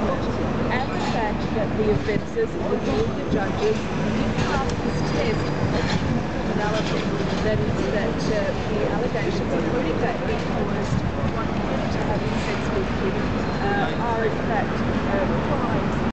punishment and the fact that the offences of the judges did pass this test of criminality. That is that uh, the allegations, including that he caused one to have sex with him, uh, are in fact uh,